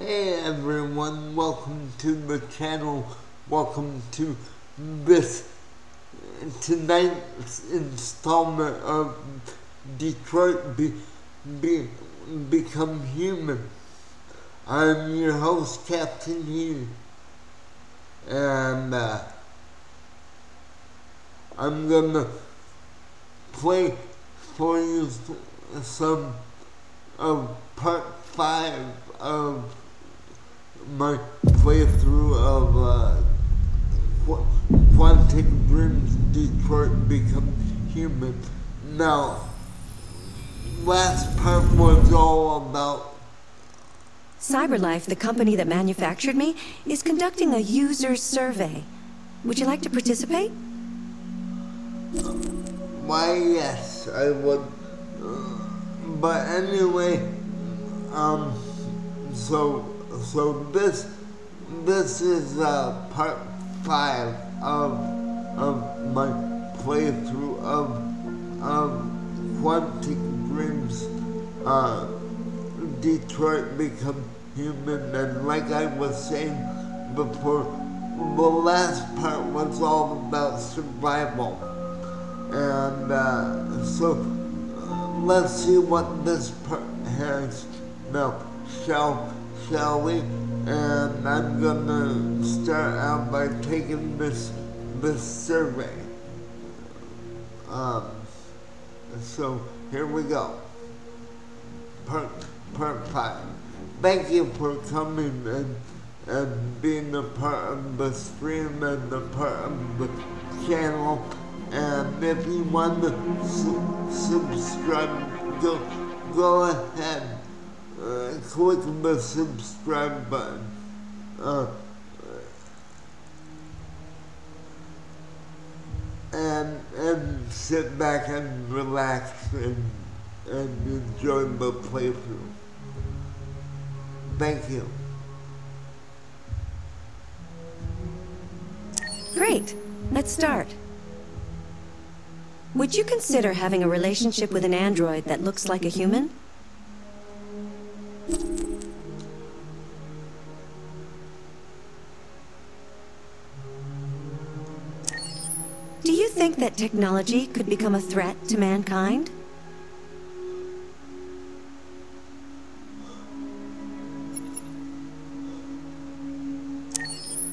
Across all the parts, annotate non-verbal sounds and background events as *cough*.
Hey everyone, welcome to the channel. Welcome to this tonight's installment of Detroit Be, Be, Become Human. I'm your host, Captain Hee, and uh, I'm gonna play for you some of part five of my playthrough of uh, Qu- Quantic Dreams Detroit Become Human. Now, last part was all about CyberLife, the company that manufactured me, is conducting a user survey. Would you like to participate? why yes, I would. Uh, but anyway, um, so so this this is uh, part five of of my playthrough of of Quantic Dreams, uh, Detroit Become Human, and like I was saying before, the last part was all about survival, and uh, so uh, let's see what this part has. Now, shall shall we? And I'm gonna start out by taking this this survey. Um, so here we go. Part part five. Thank you for coming and and being a part of the stream and a part of the channel. And if you want to su- subscribe, go go ahead uh, click the subscribe button. Uh, and and sit back and relax and and enjoy the playthrough. Thank you. Great. Let's start. Would you consider having a relationship with an android that looks like a human? Do you think that technology could become a threat to mankind?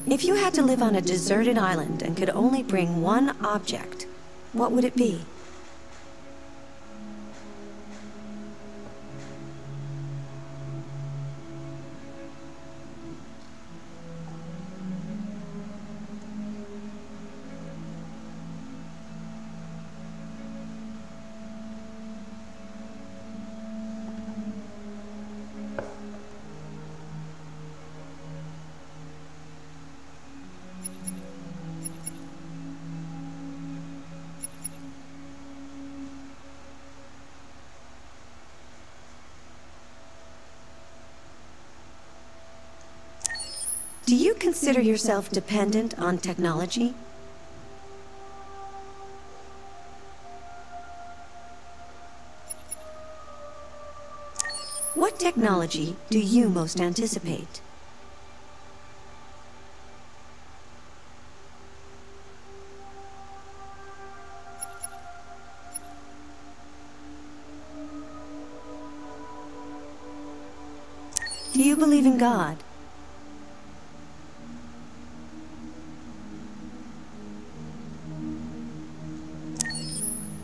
If you had to live on a deserted island and could only bring one object, what would it be? Consider yourself dependent on technology? What technology do you most anticipate? Do you believe in God?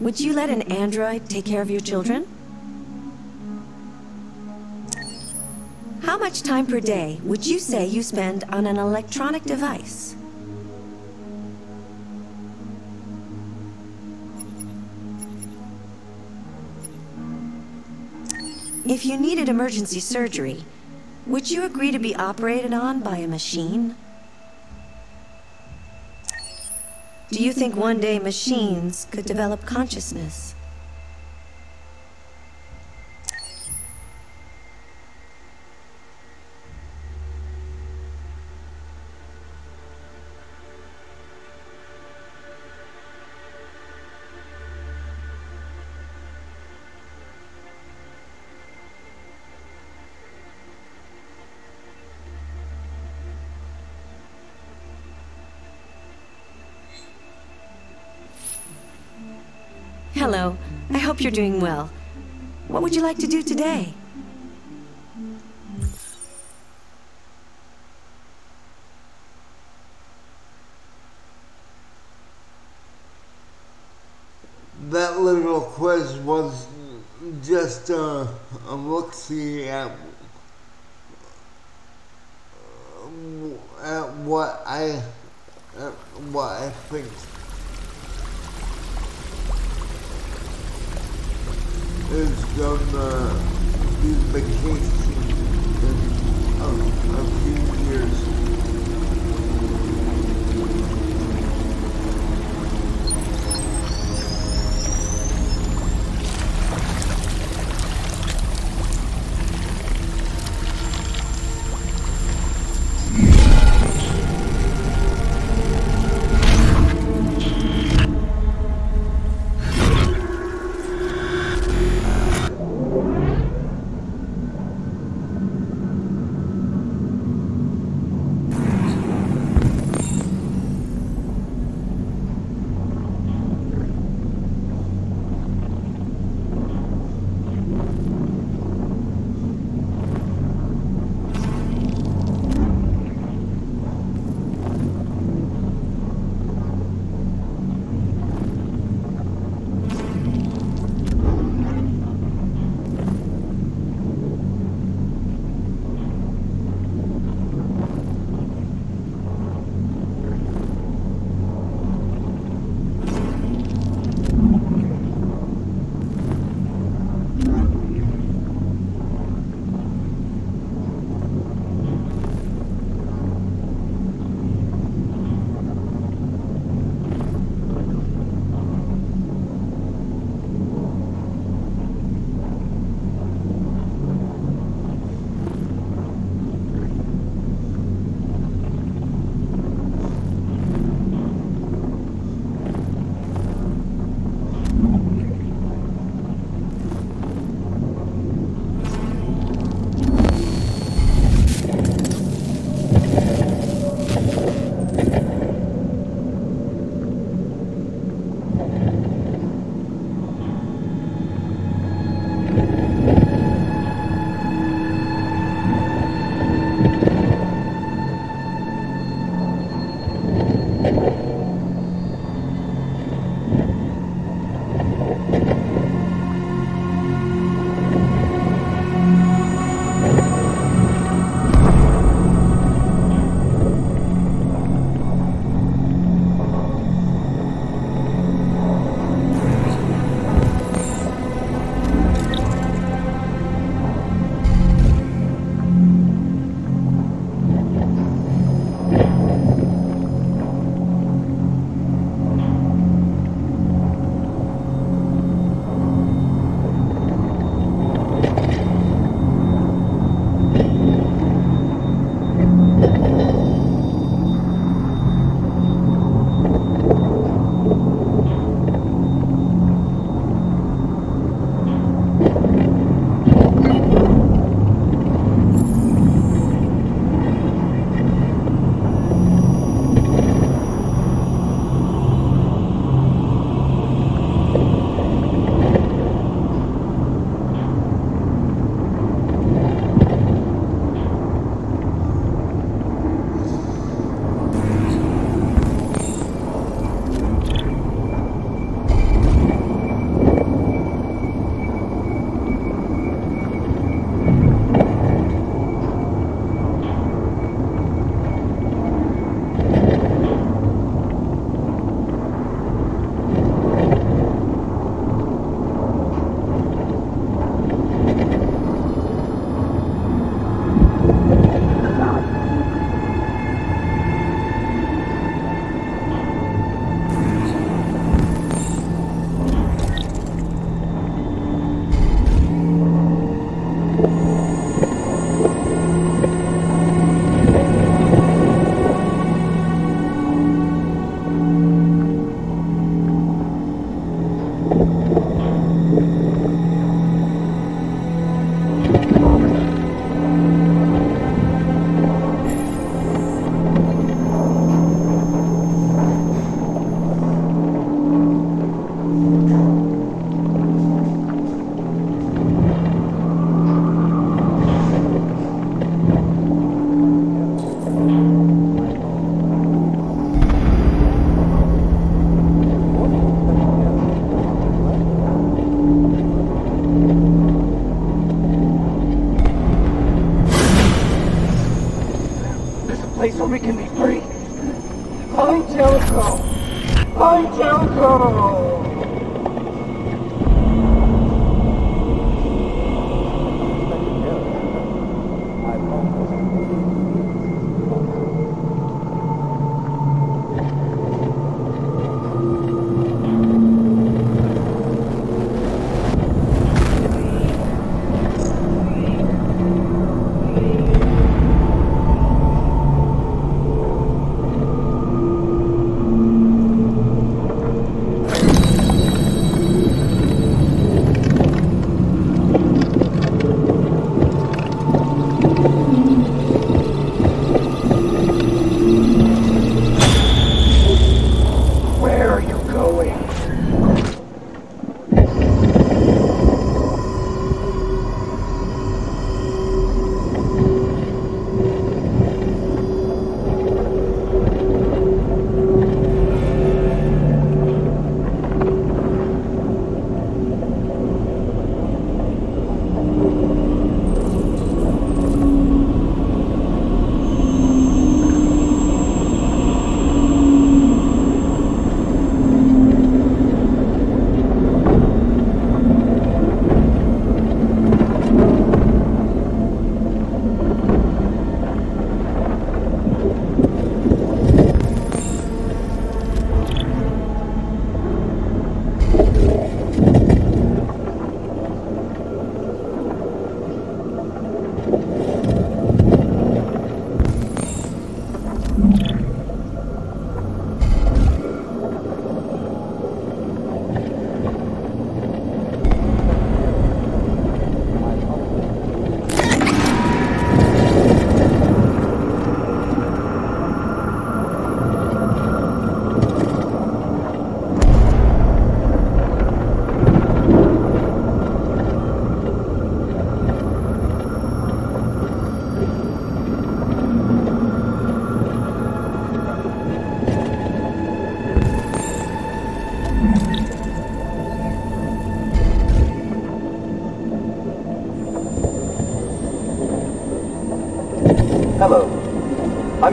Would you let an android take care of your children? How much time per day would you say you spend on an electronic device? If you needed emergency surgery, would you agree to be operated on by a machine? Do you think one day machines could develop consciousness? You're doing well. What would you like to do today? That little quiz was just a, a look see at, at what I at what I think is gonna be case in a, a few years.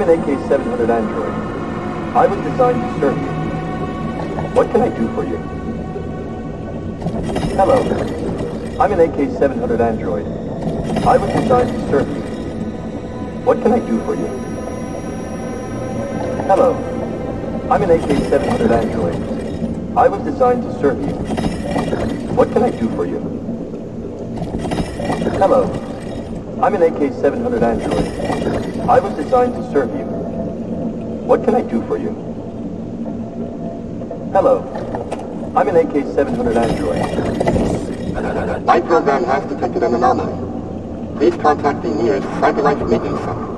I'm an AK-700 android. I was designed to serve you. What can I do for you? Hello. I'm an AK-700 android. I was designed to serve you. What can I do for you? Hello. I'm an AK-700 android. I was designed to serve you. What can I do for you? Hello. I'm an AK-700 android. I was designed to serve you. What can I do for you? Hello. I'm an AK-700 android. My program has detected an anomaly. Please contact the nearest Cyberlife Maintenance Center.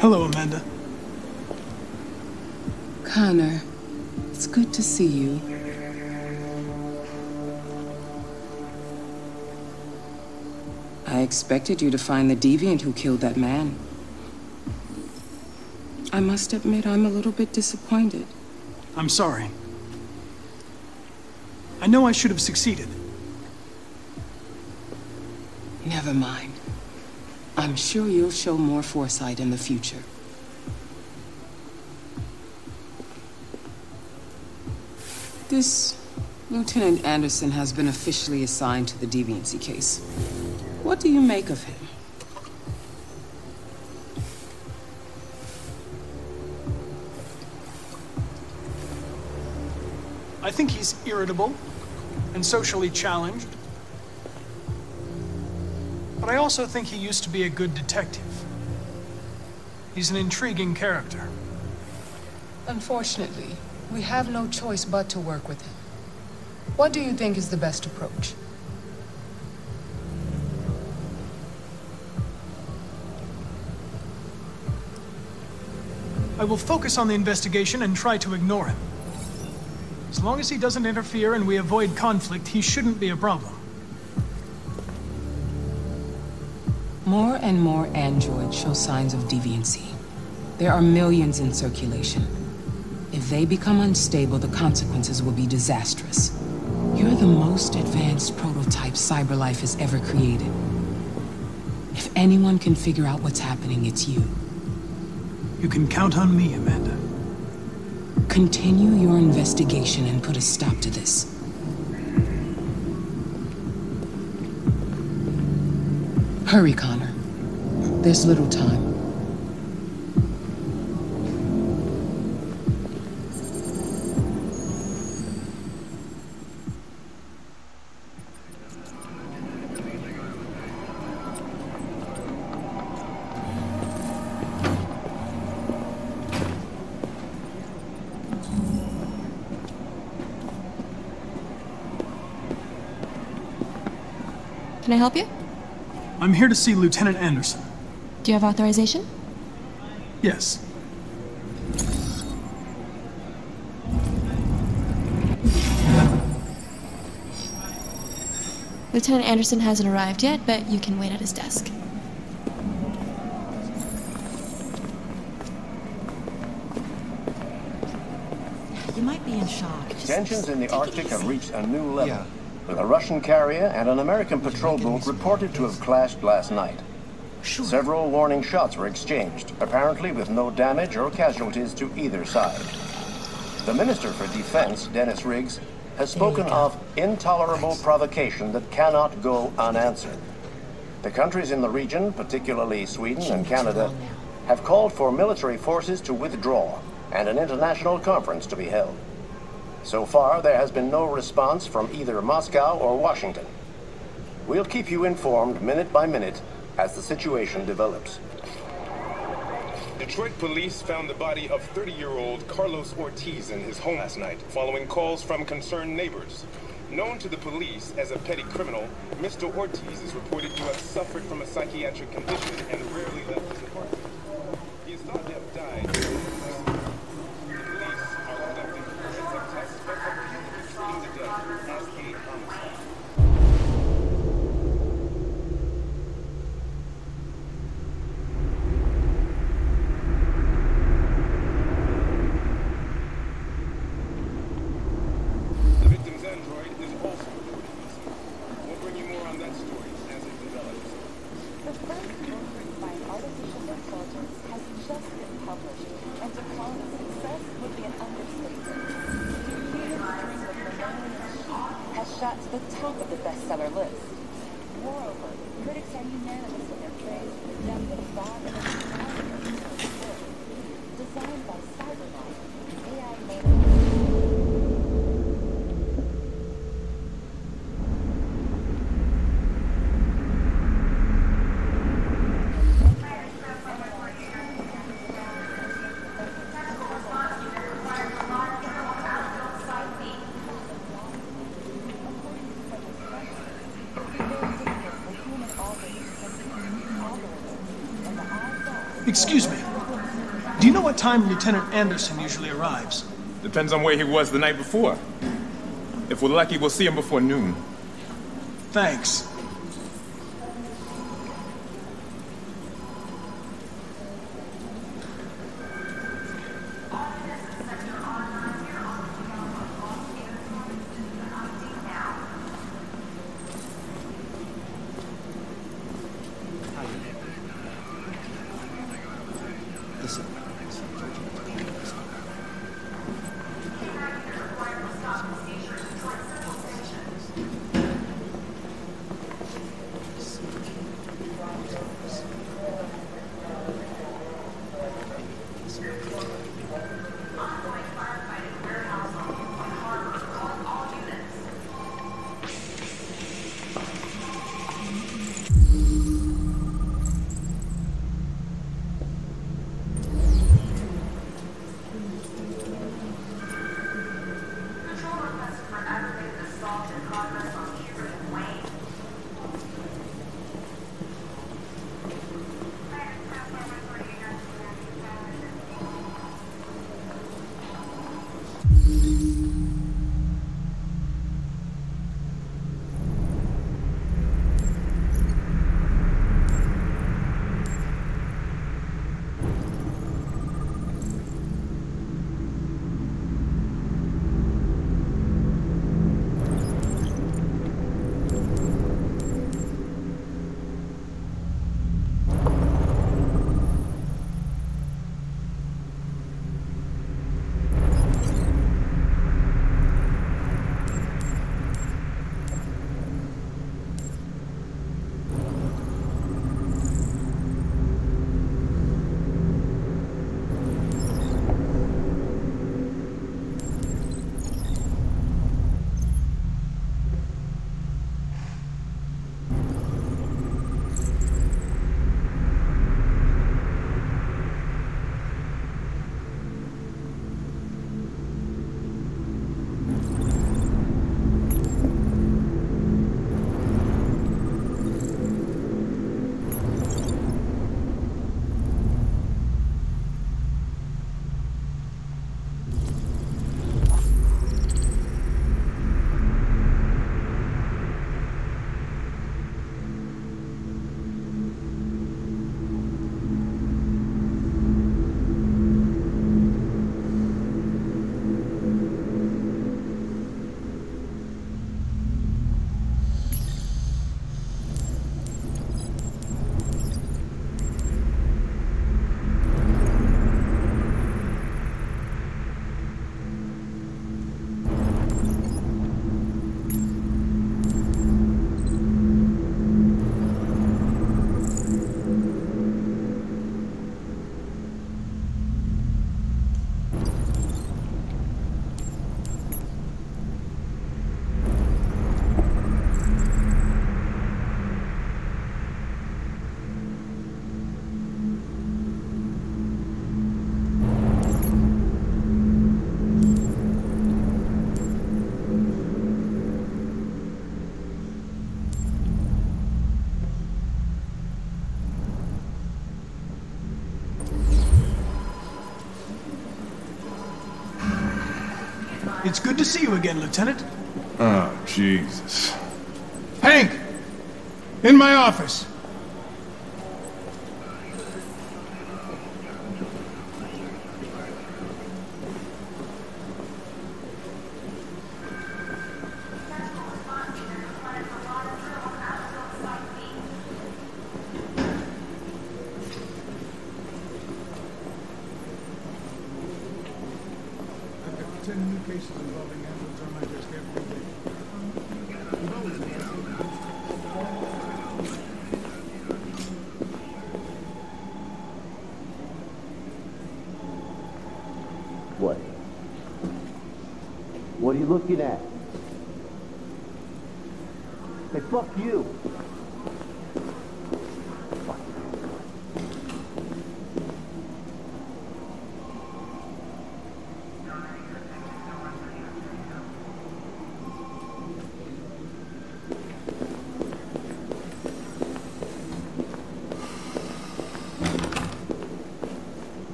Hello, Amanda. Connor, it's good to see you. I expected you to find the deviant who killed that man. I must admit, I'm a little bit disappointed. I'm sorry. I know I should have succeeded. Never mind. I'm sure you'll show more foresight in the future. This Lieutenant Anderson has been officially assigned to the deviancy case. What do you make of him? I think he's irritable and socially challenged. But I also think he used to be a good detective. He's an intriguing character. Unfortunately, we have no choice but to work with him. What do you think is the best approach? I will focus on the investigation and try to ignore him. As long as he doesn't interfere and we avoid conflict, he shouldn't be a problem. More and more androids show signs of deviancy. There are millions in circulation. If they become unstable, the consequences will be disastrous. You're the most advanced prototype CyberLife has ever created. If anyone can figure out what's happening, it's you. You can count on me, Amanda. Continue your investigation and put a stop to this. Hurry, Connor. There's little time. Can I help you? I'm here to see Lieutenant Anderson. Do you have authorization? Yes. Lieutenant Anderson hasn't arrived yet, but you can wait at his desk. You might be in shock. Tensions in the Arctic have reached a new level, with a Russian carrier and an American patrol boat reported to have clashed last night. Several warning shots were exchanged, apparently with no damage or casualties to either side. The Minister for Defense, Dennis Riggs, has spoken of intolerable provocation that cannot go unanswered. The countries in the region, particularly Sweden and Canada, have called for military forces to withdraw and an international conference to be held. So far, there has been no response from either Moscow or Washington. We'll keep you informed minute by minute as the situation develops. Detroit police found the body of 30-year-old Carlos Ortiz in his home last night, following calls from concerned neighbors. Known to the police as a petty criminal, Mr. Ortiz is reported to have suffered from a psychiatric condition and rarely left his apartment. He is thought to have died. The police are conducting forensic tests, but appear to be treating the death as a homicide. The victim's android is also reported missing. We'll bring you more on that story as it develops. The first blueprint by artificial intelligence has just been published, and to call it a success would be an understatement. Has shot to the top of the bestseller list. Moreover, critics are unanimous in their praise for the depth of thought and intelligence of this work. Designed by Cyberlife, AI made Excuse me. Do you know what time Lieutenant Anderson usually arrives? Depends on where he was the night before. If we're lucky, we'll see him before noon. Thanks. It's good to see you again, Lieutenant. Oh, Jesus. Hank! In my office.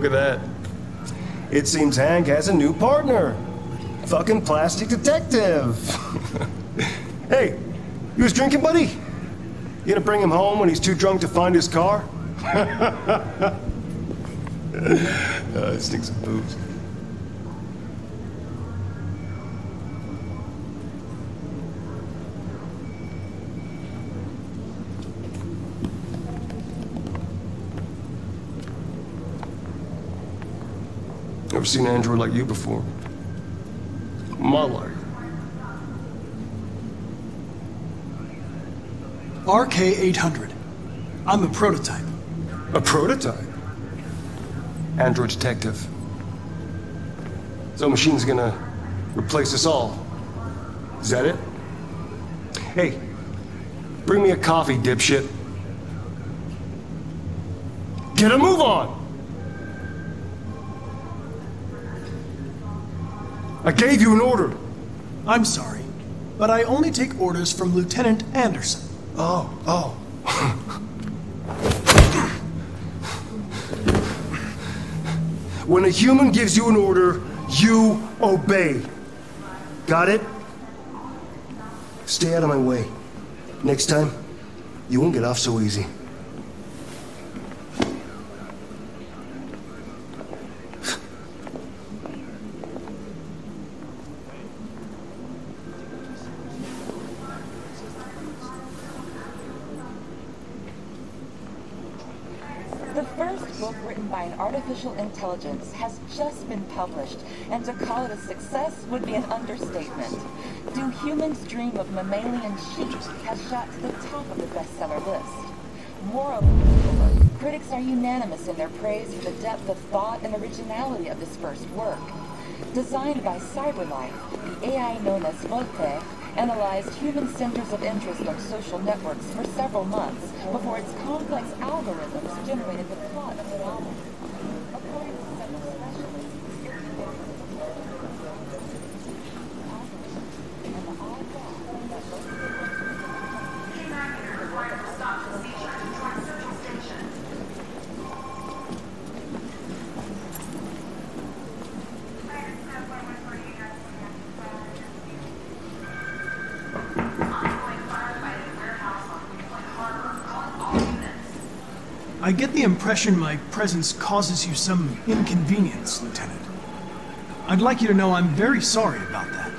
Look at that. It seems Hank has a new partner. Fucking plastic detective. *laughs* hey, you was drinking, buddy? You gonna bring him home when he's too drunk to find his car? *laughs* uh, stinks of booze. Never seen an android like you before. My life. RK-800. I'm a prototype. A prototype? Android detective. So machine's gonna replace us all. Is that it? Hey, bring me a coffee, dipshit. Get a move on! I gave you an order. I'm sorry, but I only take orders from Lieutenant Anderson. Oh, oh. when a human gives you an order, you obey. Got it? Stay out of my way. Next time, you won't get off so easy. The first book written by an artificial intelligence has just been published, and to call it a success would be an understatement. Do Humans Dream of Mammalian Sheep has shot to the top of the bestseller list. Moreover, critics are unanimous in their praise for the depth of thought and originality of this first work. Designed by CyberLife, the AI known as Voltaire analyzed human centers of interest on social networks for several months before its complex algorithms generated the plot of the novel. According to several specialists, it and the odd fact that most I get the impression my presence causes you some inconvenience, Lieutenant. I'd like you to know I'm very sorry about that.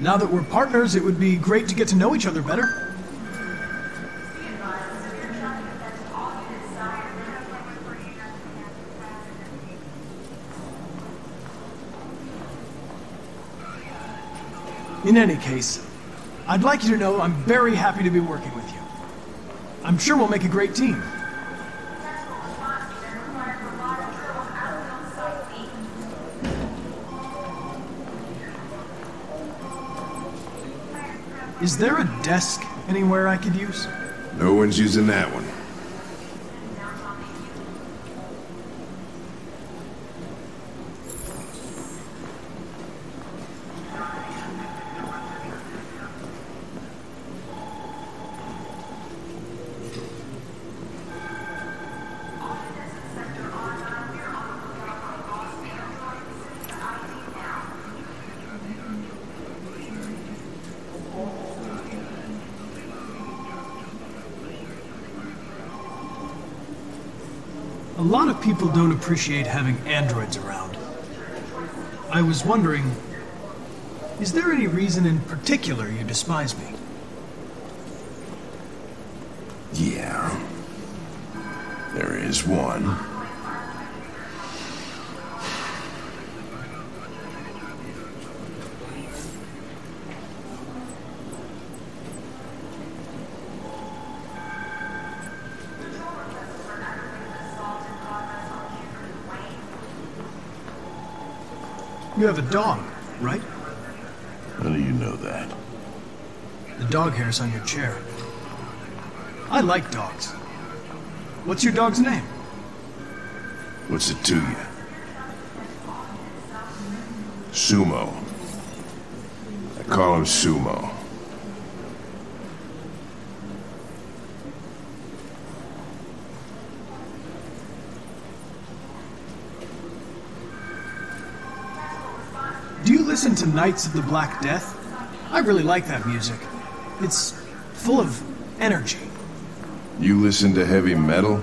Now that we're partners, it would be great to get to know each other better. In any case, I'd like you to know I'm very happy to be working with you. I'm sure we'll make a great team. Is there a desk anywhere I could use? No one's using that one. A lot of people don't appreciate having androids around. I was wondering, is there any reason in particular you despise me? Yeah. There is one. You have a dog, right? How do you know that? The dog hair's on your chair. I like dogs. What's your dog's name? What's it to you? Sumo. I call him Sumo. Do you listen to Knights of the Black Death? I really like that music. It's full of energy. You listen to heavy metal?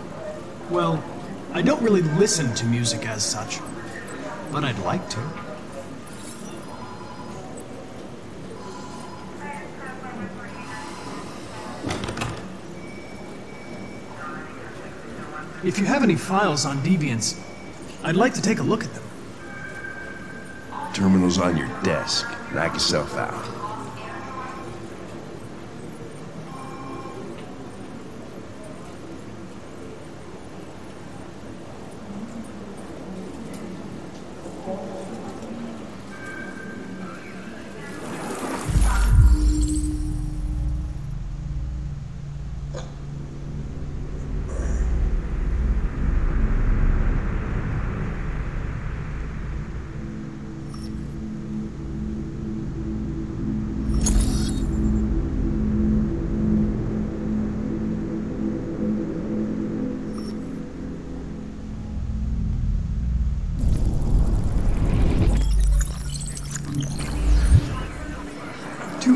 Well, I don't really listen to music as such, but I'd like to. If you have any files on Deviants, I'd like to take a look at them. Terminal's on your desk. Knock yourself out.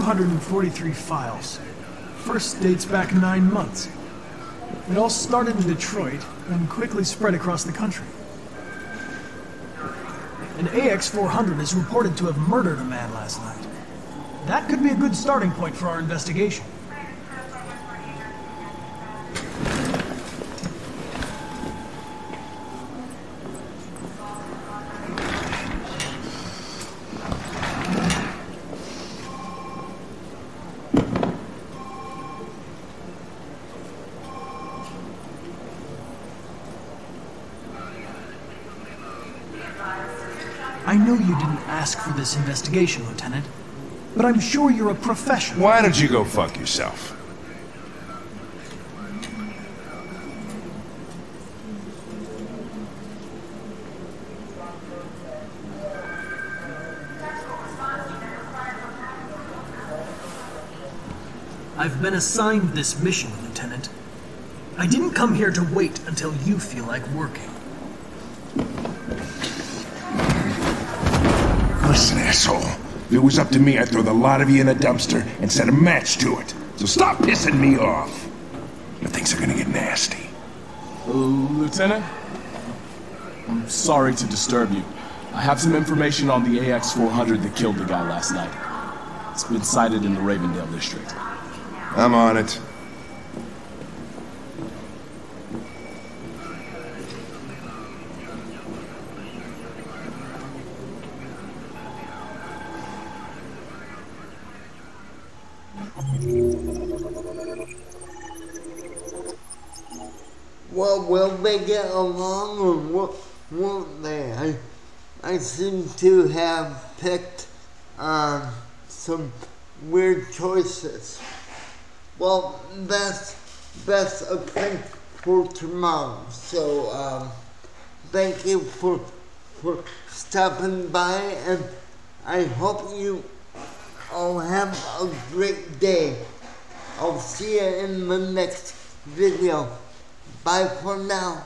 Two hundred and forty-three files. First dates back nine months. It all started in Detroit and quickly spread across the country. An AX-400 is reported to have murdered a man last night. That could be a good starting point for our investigation. I know you didn't ask for this investigation, Lieutenant, but I'm sure you're a professional. Why don't you go fuck yourself? I've been assigned this mission, Lieutenant. I didn't come here to wait until you feel like working. Listen, asshole. If it was up to me, I'd throw the lot of you in a dumpster and set a match to it. So stop pissing me off. But things are gonna get nasty. Uh, Lieutenant? I'm sorry to disturb you. I have some information on the AX-400 that killed the guy last night. It's been sighted in the Ravendale district. I'm on it. Along or wo- won't they? I, I seem to have picked uh, some weird choices. Well, that's that's a prank for tomorrow. So um, thank you for for stopping by, and I hope you all have a great day. I'll see you in the next video. Bye for now.